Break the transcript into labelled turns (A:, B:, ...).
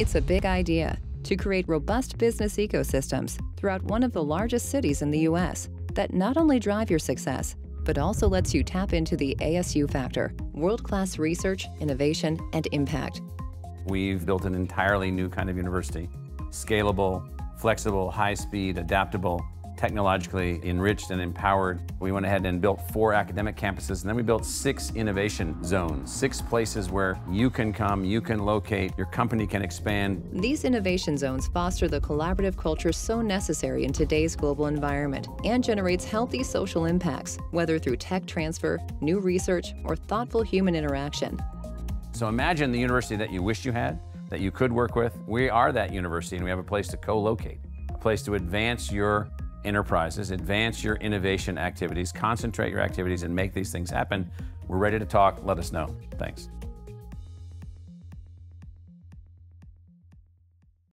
A: It's a big idea to create robust business ecosystems throughout one of the largest cities in the U.S. that not only drive your success, but also lets you tap into the ASU factor world class research, innovation, and impact.
B: We've built an entirely new kind of university scalable, flexible, high speed, adaptable, technologically enriched and empowered. We went ahead and built four academic campuses, and then we built six innovation zones, six places where you can come, you can locate, your company can expand.
A: These innovation zones foster the collaborative culture so necessary in today's global environment and generates healthy social impacts, whether through tech transfer, new research, or thoughtful human interaction.
B: So imagine the university that you wish you had, that you could work with. We are that university, and we have a place to co-locate, a place to advance your enterprises, advance your innovation activities, concentrate your activities, and make these things happen. We're ready to talk. Let us know. Thanks.